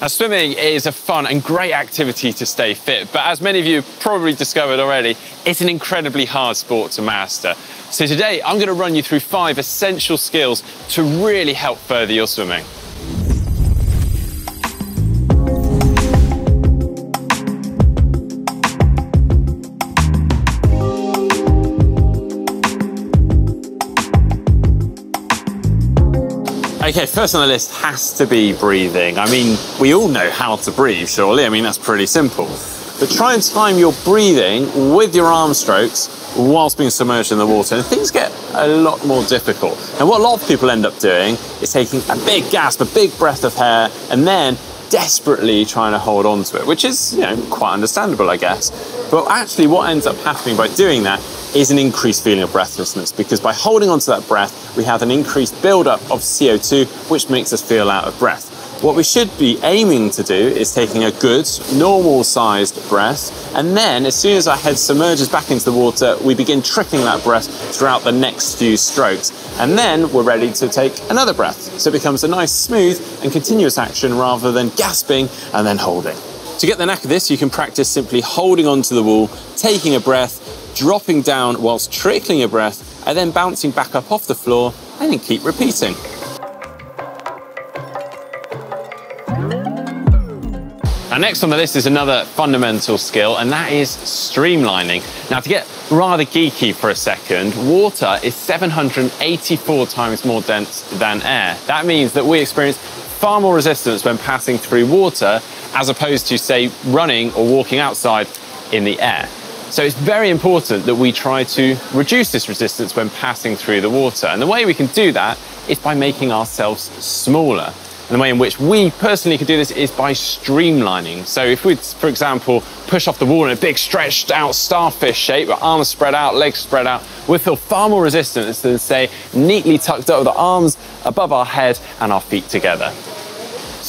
Now, swimming is a fun and great activity to stay fit, but as many of you have probably discovered already, it's an incredibly hard sport to master. So today, I'm gonna run you through five essential skills to really help further your swimming. Okay, first on the list has to be breathing. I mean, we all know how to breathe, surely. I mean, that's pretty simple. But try and time your breathing with your arm strokes whilst being submerged in the water, and things get a lot more difficult. And what a lot of people end up doing is taking a big gasp, a big breath of air, and then desperately trying to hold on to it, which is, you know, quite understandable, I guess. But actually, what ends up happening by doing that is an increased feeling of breathlessness because by holding onto that breath, we have an increased buildup of CO2, which makes us feel out of breath. What we should be aiming to do is taking a good, normal sized breath, and then as soon as our head submerges back into the water, we begin trickling that breath throughout the next few strokes. And then we're ready to take another breath. So it becomes a nice, smooth, and continuous action rather than gasping and then holding. To get the knack of this, you can practice simply holding onto the wall, taking a breath, dropping down whilst trickling your breath, and then bouncing back up off the floor, and then keep repeating. Now, next on the list is another fundamental skill, and that is streamlining. Now, to get rather geeky for a second, water is 784 times more dense than air. That means that we experience far more resistance when passing through water as opposed to, say, running or walking outside in the air. So it's very important that we try to reduce this resistance when passing through the water. And the way we can do that is by making ourselves smaller. And the way in which we personally can do this is by streamlining. So if we, for example, push off the wall in a big stretched out starfish shape, with arms spread out, legs spread out, we'll feel far more resistance than say neatly tucked up with the arms above our head and our feet together.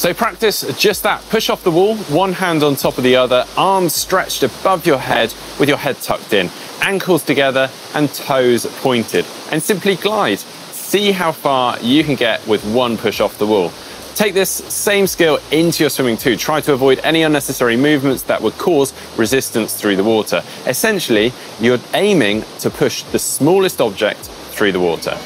So practice just that. Push off the wall, one hand on top of the other, arms stretched above your head with your head tucked in, ankles together and toes pointed. And simply glide. See how far you can get with one push off the wall. Take this same skill into your swimming too. Try to avoid any unnecessary movements that would cause resistance through the water. Essentially, you're aiming to push the smallest object through the water.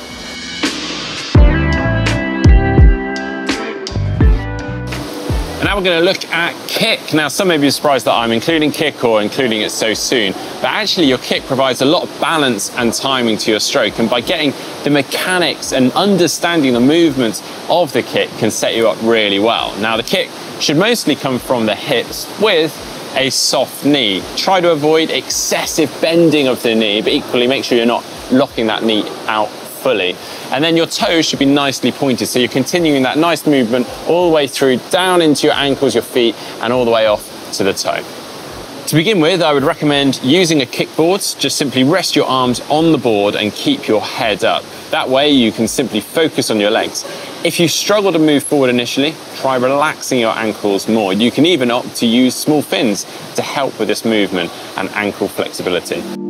Now we're going to look at kick. Now, some may be surprised that I'm including kick or including it so soon, but actually your kick provides a lot of balance and timing to your stroke. And by getting the mechanics and understanding the movements of the kick can set you up really well. Now, the kick should mostly come from the hips with a soft knee. Try to avoid excessive bending of the knee, but equally make sure you're not locking that knee out fully. And then your toes should be nicely pointed. So you're continuing that nice movement all the way through, down into your ankles, your feet, and all the way off to the toe. To begin with, I would recommend using a kickboard. Just simply rest your arms on the board and keep your head up. That way you can simply focus on your legs. If you struggle to move forward initially, try relaxing your ankles more. You can even opt to use small fins to help with this movement and ankle flexibility.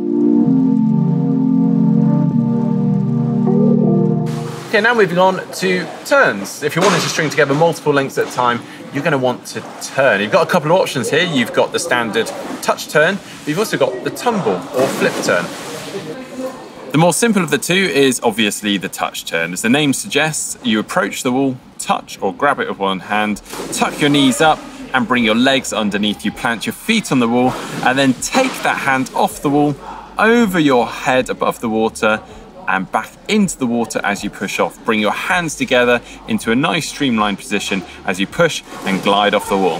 Okay, now moving on to turns. If you're wanting to string together multiple lengths at a time, you're going to want to turn. You've got a couple of options here. You've got the standard touch turn, you've also got the tumble or flip turn. The more simple of the two is obviously the touch turn. As the name suggests, you approach the wall, touch or grab it with one hand, tuck your knees up, and bring your legs underneath you. Plant your feet on the wall, and then take that hand off the wall, over your head above the water, and back into the water as you push off. Bring your hands together into a nice streamlined position as you push and glide off the wall.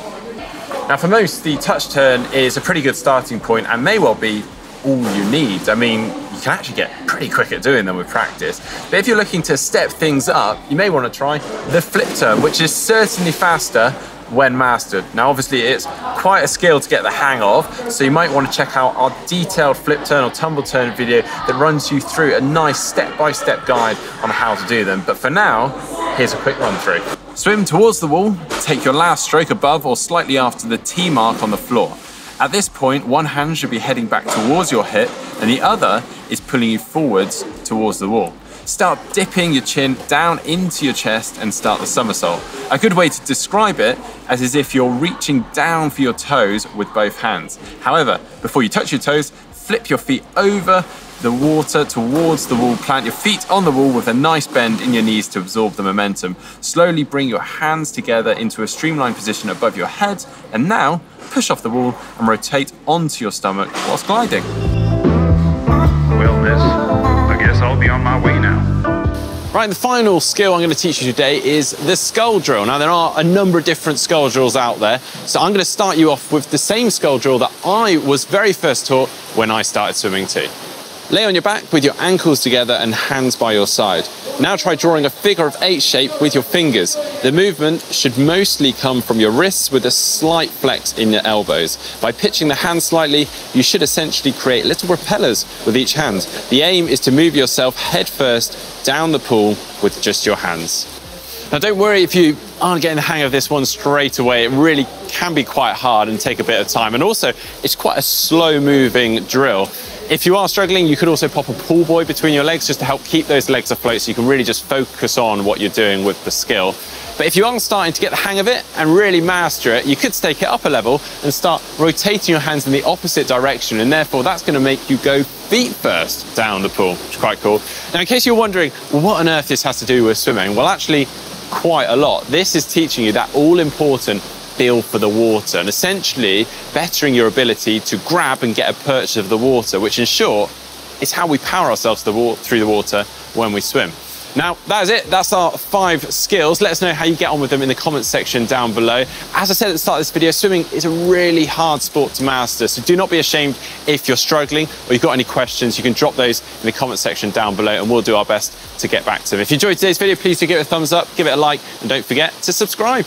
Now for most, the touch turn is a pretty good starting point and may well be all you need. I mean, you can actually get pretty quick at doing them with practice. But if you're looking to step things up, you may want to try the flip turn, which is certainly faster when mastered. Now, obviously, it's quite a skill to get the hang of, so you might want to check out our detailed flip turn or tumble turn video that runs you through a nice step-by-step -step guide on how to do them. But for now, here's a quick run through. Swim towards the wall, take your last stroke above or slightly after the T mark on the floor. At this point, one hand should be heading back towards your hip and the other is pulling you forwards towards the wall. Start dipping your chin down into your chest and start the somersault. A good way to describe it as is if you're reaching down for your toes with both hands. However, before you touch your toes, flip your feet over the water towards the wall. Plant your feet on the wall with a nice bend in your knees to absorb the momentum. Slowly bring your hands together into a streamlined position above your head. And now push off the wall and rotate onto your stomach whilst gliding. Right, the final skill I'm going to teach you today is the scull drill. Now, there are a number of different scull drills out there, so I'm going to start you off with the same scull drill that I was very first taught when I started swimming too. Lay on your back with your ankles together and hands by your side. Now try drawing a figure of eight shape with your fingers. The movement should mostly come from your wrists with a slight flex in your elbows. By pitching the hands slightly, you should essentially create little propellers with each hand. The aim is to move yourself head first down the pool with just your hands. Now don't worry if you aren't getting the hang of this one straight away. It really can be quite hard and take a bit of time. And also, it's quite a slow moving drill. If you are struggling, you could also pop a pull buoy between your legs just to help keep those legs afloat so you can really just focus on what you're doing with the skill. But if you aren't starting to get the hang of it and really master it, you could take it up a level and start rotating your hands in the opposite direction. And therefore, that's going to make you go feet first down the pool, which is quite cool. Now, in case you're wondering, well, what on earth this has to do with swimming? Well, actually, quite a lot. This is teaching you that all important feel for the water and essentially bettering your ability to grab and get a purchase of the water, which in short is how we power ourselves through the water when we swim. Now, that is it. That's our five skills. Let us know how you get on with them in the comments section down below. As I said at the start of this video, swimming is a really hard sport to master, so do not be ashamed if you're struggling or you've got any questions. You can drop those in the comment section down below and we'll do our best to get back to them. If you enjoyed today's video, please do give it a thumbs up, give it a like, and don't forget to subscribe.